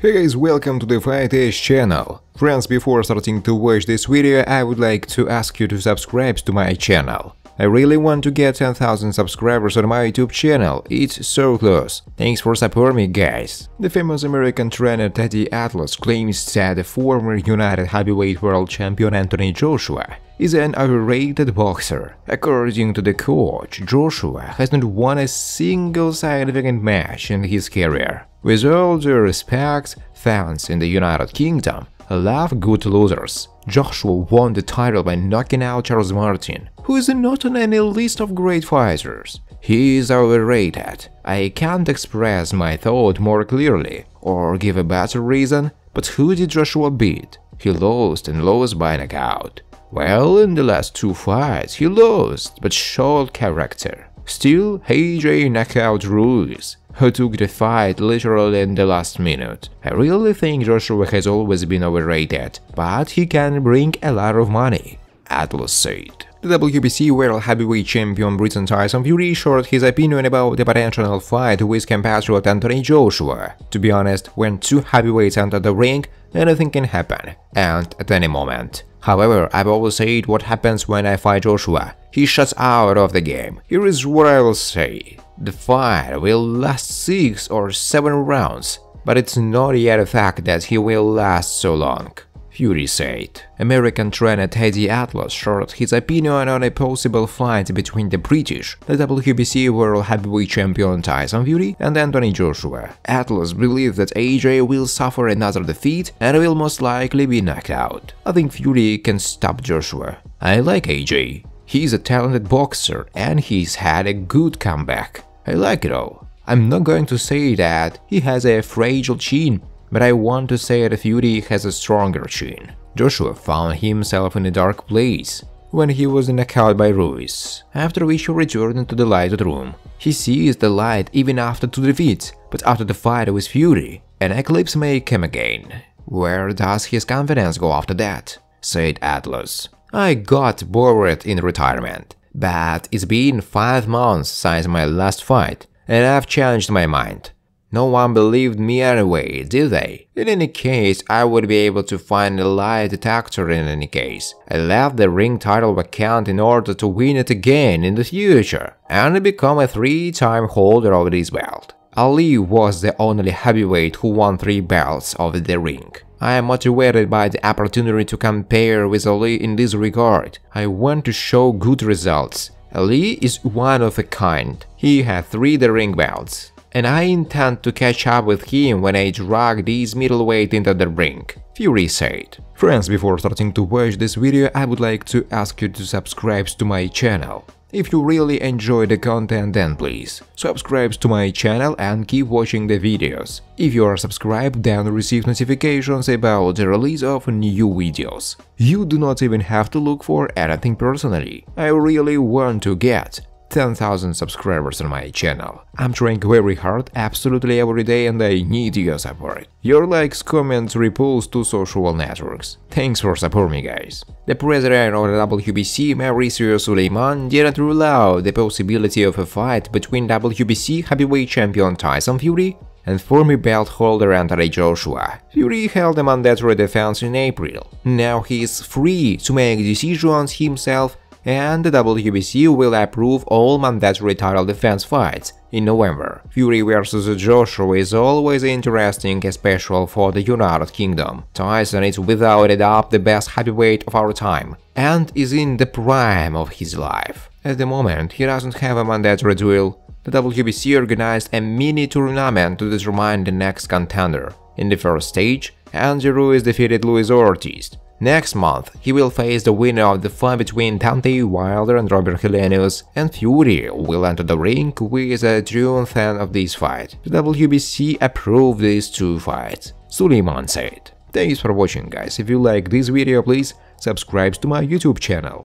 Hey guys, welcome to the Fight channel. Friends, before starting to watch this video, I would like to ask you to subscribe to my channel. I really want to get 10,000 subscribers on my YouTube channel, it's so close. Thanks for supporting me guys. The famous American trainer Teddy Atlas claims that the former United Heavyweight World Champion Anthony Joshua is an overrated boxer. According to the coach, Joshua has not won a single significant match in his career. With all due respect, fans in the United Kingdom love good losers. Joshua won the title by knocking out Charles Martin, who is not on any list of great fighters. He is overrated. I can't express my thought more clearly or give a better reason, but who did Joshua beat? He lost and lost by knockout. Well, in the last two fights he lost, but showed character. Still, AJ knockout Ruiz, who took the fight literally in the last minute. I really think Joshua has always been overrated, but he can bring a lot of money, Atlas said. The WBC World Heavyweight Champion Britain Tyson Fury shared his opinion about the potential fight with compatriot Anthony Joshua. To be honest, when two heavyweights enter the ring, anything can happen, and at any moment. However, I've always said what happens when I fight Joshua. He shuts out of the game. Here is what I will say. The fight will last 6 or 7 rounds, but it's not yet a fact that he will last so long. Fury said. American trainer Teddy Atlas shared his opinion on a possible fight between the British, the WBC World Heavyweight Champion Tyson Fury and Anthony Joshua. Atlas believes that AJ will suffer another defeat and will most likely be knocked out. I think Fury can stop Joshua. I like AJ. He's a talented boxer and he's had a good comeback. I like it all. I'm not going to say that he has a fragile chin, but I want to say that Fury has a stronger chin. Joshua found himself in a dark place when he was knocked by Ruiz, after which he returned to the lighted room. He sees the light even after two defeats, but after the fight with Fury, an eclipse may come again. Where does his confidence go after that? said Atlas. I got bored in retirement, but it's been five months since my last fight, and I've changed my mind. No one believed me anyway, did they? In any case, I would be able to find a lie detector in any case. I left the ring title vacant in order to win it again in the future and become a three-time holder of this belt. Ali was the only heavyweight who won three belts of the ring. I am motivated by the opportunity to compare with Ali in this regard. I want to show good results. Ali is one of a kind. He had three the ring belts and I intend to catch up with him when I drag this middleweight into the ring, Fury said. Friends, before starting to watch this video, I would like to ask you to subscribe to my channel. If you really enjoy the content then please subscribe to my channel and keep watching the videos. If you are subscribed then receive notifications about the release of new videos. You do not even have to look for anything personally. I really want to get 10,000 subscribers on my channel. I'm trying very hard, absolutely every day and I need your support. Your likes, comments, reposts to social networks. Thanks for supporting me guys. The president of the WBC, Mauricio Sulaimán, didn't rule out the possibility of a fight between WBC heavyweight champion Tyson Fury and former belt holder Anthony Joshua. Fury held a mandatory defense in April. Now he is free to make decisions himself and the WBC will approve all mandatory title defense fights in November. Fury vs Joshua is always interesting, especially for the United Kingdom. Tyson is without a doubt the best heavyweight of our time, and is in the prime of his life. At the moment, he doesn't have a mandatory duel. The WBC organized a mini tournament to determine the next contender. In the first stage, Andy Ruiz defeated Luis Ortiz. Next month, he will face the winner of the fight between Deontay Wilder and Robert Helenius, and Fury will enter the ring with a true fan of this fight. The WBC approved these two fights, Sulaimán said. Thanks for watching guys, if you like this video please subscribe to my YouTube channel.